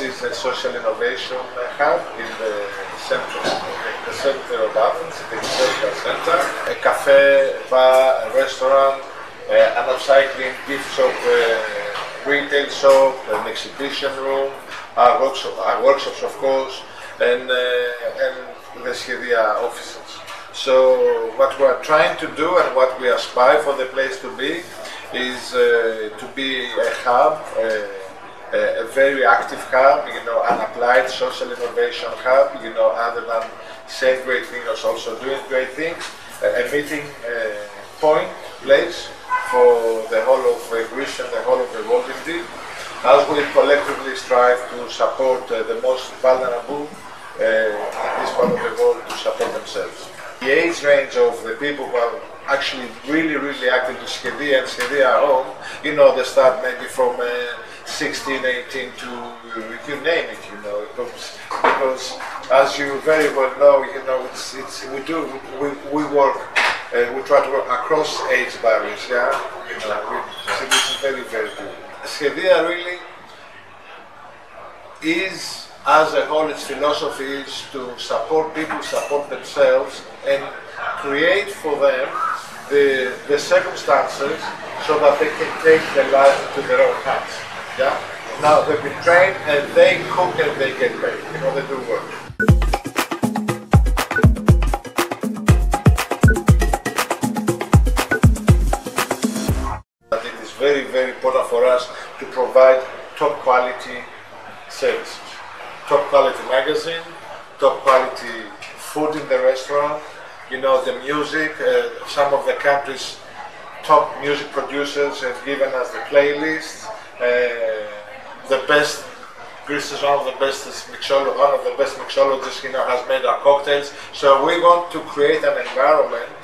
a social innovation hub in the center, the center of Athens, the historical center. A cafe, bar, a restaurant, uh, an upcycling gift shop, uh, retail shop, an exhibition room, our, workshop, our workshops, of course, and, uh, and the Shedia offices. So what we are trying to do and what we aspire for the place to be is uh, to be a hub, uh, a very active hub, you know, an applied social innovation hub, you know, other than saying great things, also doing great things, a meeting uh, point, place for the whole of Greece and the whole of the world indeed, as we collectively strive to support uh, the most vulnerable uh, in this part of the world to support themselves. The age range of the people who are actually really, really active in Shedia and Shedia at home, you know, they start maybe from uh, 16, 18 to you name it, you know, because, because as you very well know, you know, it's, it's we do we, we work uh, we try to work across age barriers, yeah. We, so this is very very good. Shedia really is as a whole, its philosophy is to support people, support themselves, and create for them the, the circumstances so that they can take their life into their own hands. Yeah? Now they've been trained and they cook and they get paid. You know, they do work. But it is very, very important for us to provide top quality services top quality magazine, top quality food in the restaurant, you know, the music, uh, some of the country's top music producers have given us the playlist, uh, the best Greece is one of the best mixolo- one of the best mixologists, you know, has made our cocktails. So we want to create an environment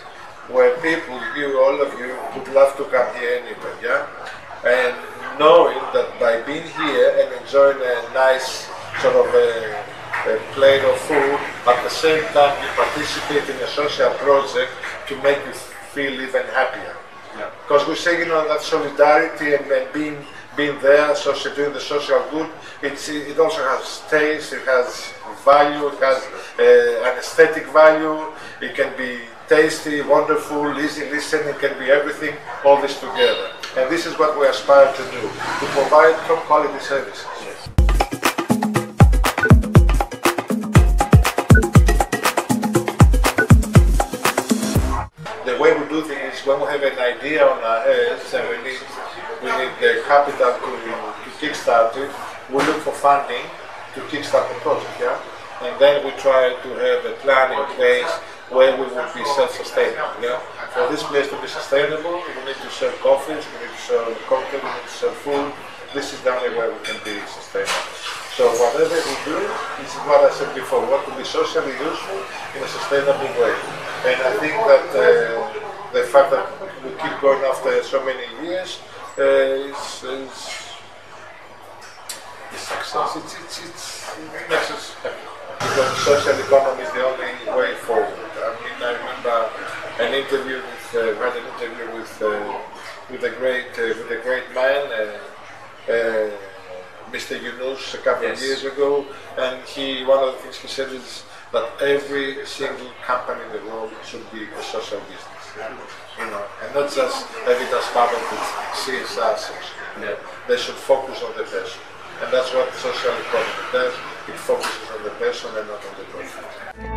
where people, you, all of you, would love to come here anyway, yeah? And knowing that by being here and enjoying a nice sort of a, a plate of food. At the same time, you participate in a social project to make you feel even happier. Because we say, you know, that solidarity and, and being being there, social, doing the social good, it's, it also has taste, it has value, it has uh, an aesthetic value, it can be tasty, wonderful, easy listening, it can be everything, all this together. And this is what we aspire to do, to provide top quality services. The way we do things is when we have an idea on our heads and we need we need the capital to, to kickstart it, we look for funding to kickstart the project, yeah? And then we try to have a plan in place where we will be self-sustainable, yeah? For this place to be sustainable, we need to sell coffees, we need to sell cocktails, we need to sell food. This is the only way we can be sustainable. So whatever we do, this is what I said before, what to be socially useful in a sustainable way. And I think that uh, the fact that we keep going after so many years is, is, success. It's, it's, it's, it makes us happy. Because social economy is the only way forward. I mean, I remember an interview with, uh, had an interview with, uh, with a great, uh, with a great man, uh, uh, Mr. Yunus, a couple yes. of years ago, and he, one of the things he said is that every single company in the world should be a social business you know, and not just have it as part of the CSR section. Yeah. They should focus on the person. And that's what social economy does. It focuses on the person and not on the profit.